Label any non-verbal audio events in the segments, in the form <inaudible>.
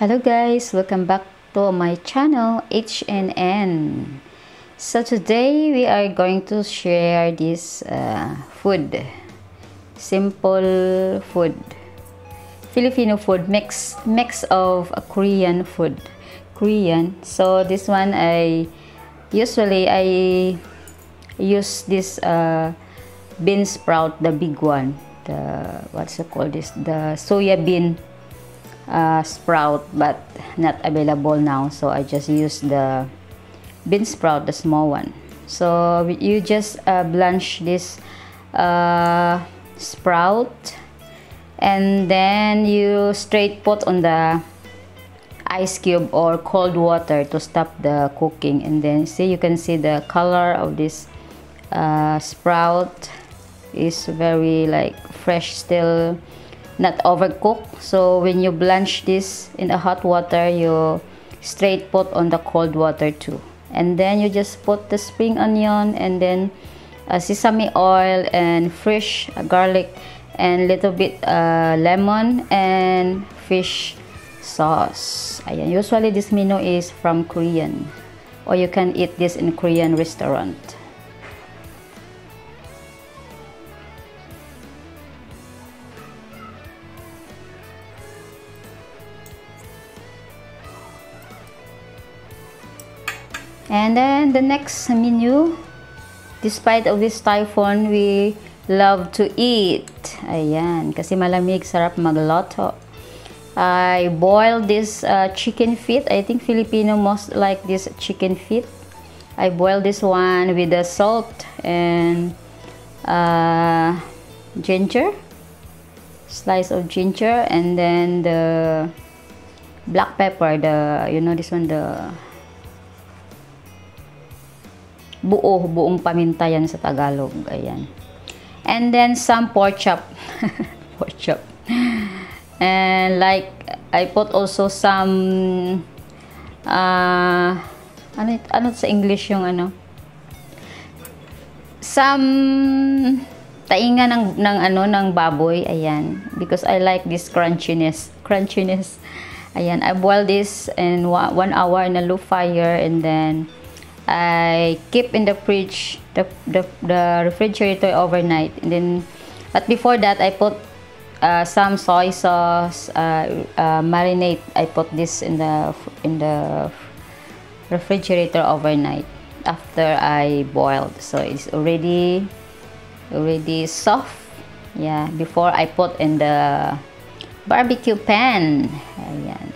Hello guys, welcome back to my channel HNN. So today we are going to share this uh, food, simple food, Filipino food mix mix of a Korean food, Korean. So this one I usually I use this uh, bean sprout, the big one, the what's it called this, the soya bean uh, sprout but not available now. So I just use the bean sprout the small one. So you just uh, blanch this uh, sprout. And then you straight put on the ice cube or cold water to stop the cooking. And then see you can see the color of this uh, sprout is very like fresh still not overcooked. So when you blanch this in the hot water you straight put on the cold water too. And then you just put the spring onion and then uh, sesame oil and fresh garlic and little bit uh, lemon and fish sauce. Ayan. usually this menu is from Korean or you can eat this in Korean restaurant And then the next menu, despite of this typhoon, we love to eat. Ayan, kasi malamig, sarap magloto. I boiled this uh, chicken feet. I think Filipino most like this chicken feet. I boiled this one with the salt and uh, ginger, slice of ginger, and then the black pepper. The you know this one the buo, buong paminta yan sa Tagalog. Ayan. And then some pork chop. <laughs> pork chop. And like, I put also some, uh, ano, ano sa English yung ano? Some tainga ng, ng ano, ng baboy. Ayan. Because I like this crunchiness. Crunchiness. Ayan. I boil this in one hour in a low fire and then I keep in the fridge, the, the, the refrigerator overnight. And then, but before that, I put uh, some soy sauce, uh, uh, marinate. I put this in the in the refrigerator overnight after I boiled. So it's already already soft. Yeah, before I put in the barbecue pan. Ayan.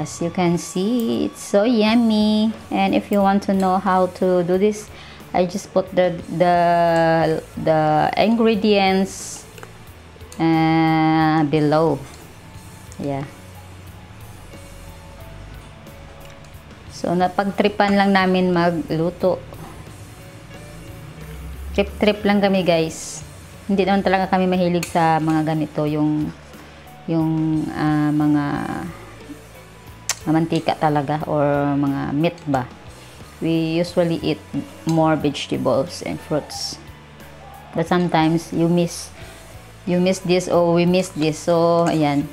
As you can see it's so yummy. And if you want to know how to do this I just put the the the ingredients uh, below. Yeah. So napagtripan lang namin magluto. Trip trip lang kami guys. Hindi naman talaga kami mahilig sa mga ganito yung yung uh, mga mantika talaga or mga meat ba? We usually eat more vegetables and fruits. But sometimes you miss you miss this or we miss this. So ayan.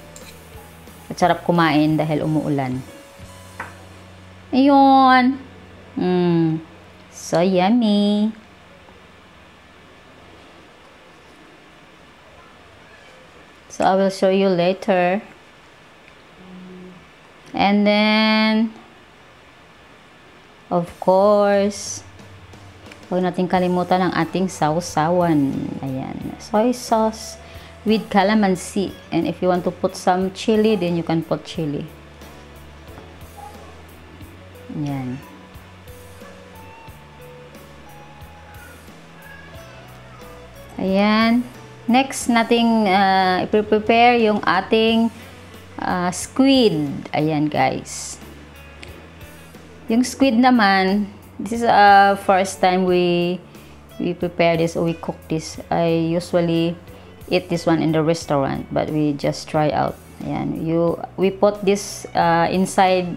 At sarap kumain dahil umuulan. Ayun. Mm, so yummy. So I will show you later And then, of course, huwag natin kalimutan ang ating sausawan. Ayan. Soy sauce with calamansi. And if you want to put some chili, then you can put chili. Ayan. Ayan. Next, nating uh, i-prepare yung ating uh, squid. Ayan guys. Yung squid naman, this is uh, first time we we prepare this or we cook this. I usually eat this one in the restaurant, but we just try out. Ayan, you we put this uh, inside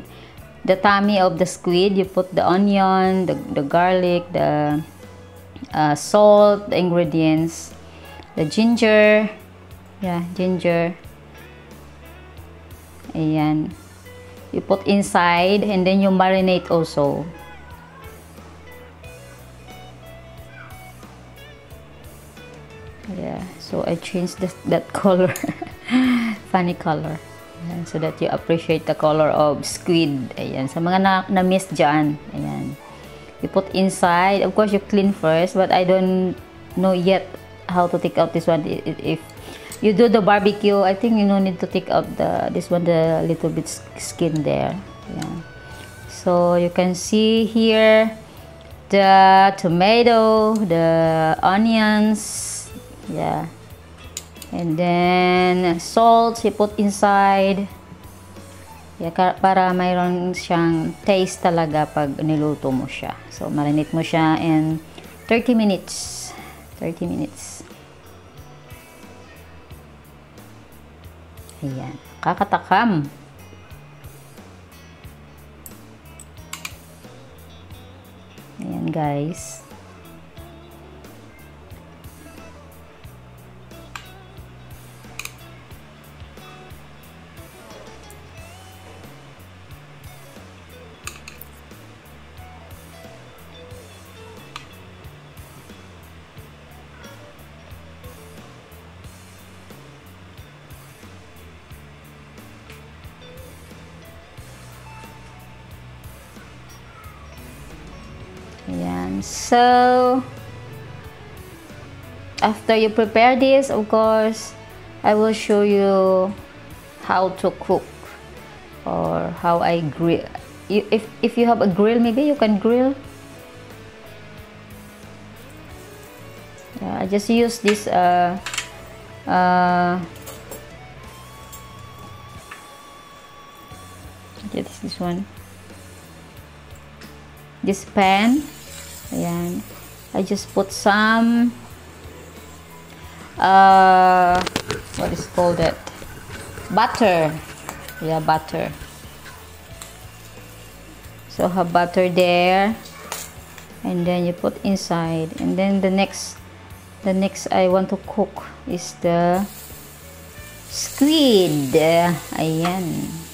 the tummy of the squid. You put the onion, the, the garlic, the uh, salt, the ingredients, the ginger, yeah, ginger. Ayan. You put inside and then you marinate also. Yeah, so I changed this, that <laughs> color. Funny color. Ayan, so that you appreciate the color of squid. Ayan, sa mga na, na-miss dyan. Ayan. You put inside. Of course, you clean first, but I don't know yet how to take out this one. If you do the barbecue, I think you don't need to take out the this one, the little bit skin there. Yeah. So you can see here the tomato, the onions, yeah. And then salt you put inside. Yeah, para mayroon siyang taste talaga pag niluto mo siya. So marinate mo siya in 30 minutes. 30 minutes. Ayan. Kakatakam. Ayan guys. So, after you prepare this, of course, I will show you how to cook or how I grill. If, if you have a grill, maybe you can grill. Yeah, I just use this uh, uh, is this one? This pan Ayan. I just put some uh, what is called that? Butter. Yeah, butter. So have butter there. And then you put inside. And then the next the next I want to cook is the squid. Ayan.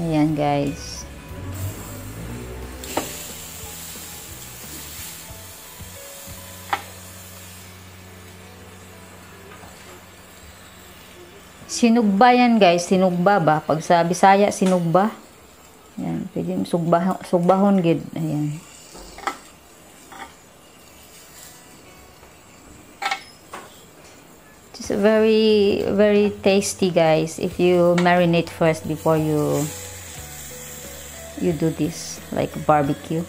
Ayan guys. Sinugba yan guys. Sinugba ba? Pag sa Bisaya, sinugba. Ayan. Pwede sugbahon, sugbahon gid. Ayan. It's very, very tasty guys if you marinate first before you you do this like barbecue.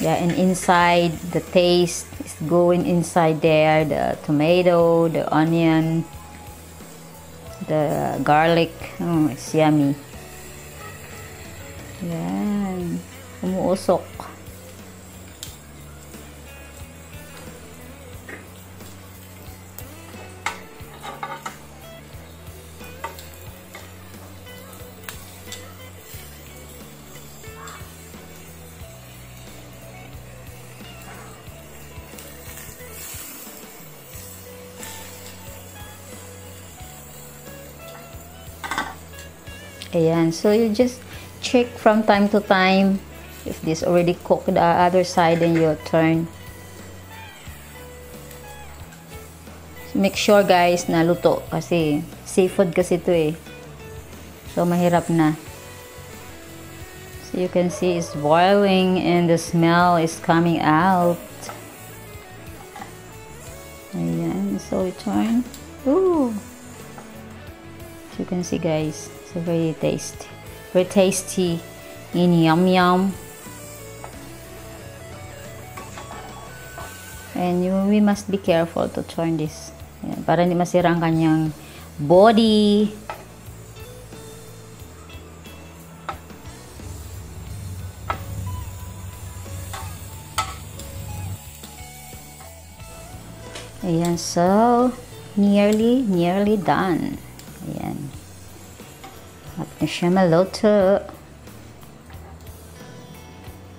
Yeah and inside the taste is going inside there. The tomato the onion the garlic. Oh it's yummy. Yan umuusok Ayan. So, you just check from time to time if this already cooked the other side then you turn. So, make sure guys na luto kasi seafood kasi ito eh. So, mahirap na. So, you can see it's boiling and the smell is coming out. Ayan. So, we turn. Ooh you can see guys. It's very tasty very tasty and yum yum. And you, we must be careful to turn this Ayan, para hindi masira ang kanyang body. Ayan, so, nearly, nearly done. Na siya maluto.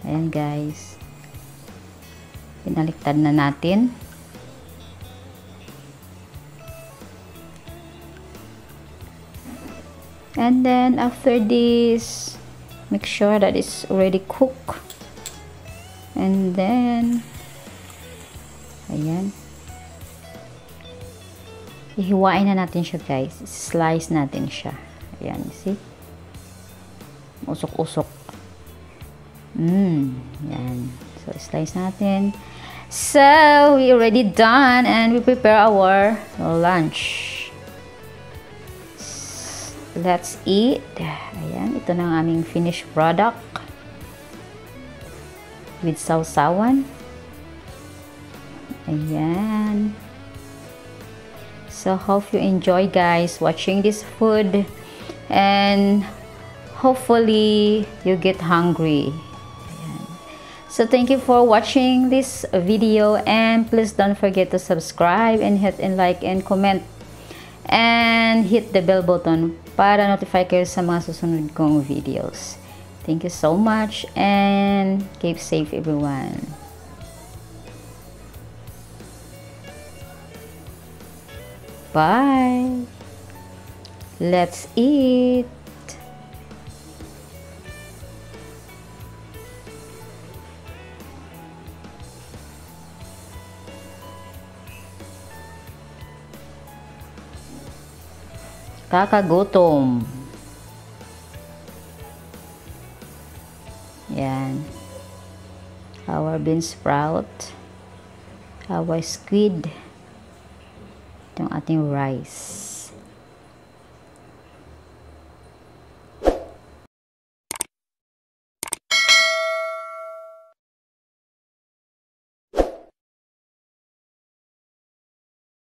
Ayan, guys. Pinaliktad na natin. And then, after this, make sure that it's already cooked. And then, ayan. Ihiwain na natin siya guys. Slice natin siya. Ayan, see? Usok-usok. Mmm, yan. So, slice natin. So, we already done and we prepare our lunch. Let's eat. Ayan, ito na ang aming finished product. With sausawan. Ayan. So, hope you enjoy guys watching this food. And hopefully, you get hungry. So, thank you for watching this video. And please don't forget to subscribe and hit and like and comment. And hit the bell button para notify kayo sa mga susunod kong videos. Thank you so much and keep safe everyone. Bye. Let's eat. Kakagutom. Yan. Our bean sprout. Our squid. Itong ating rice.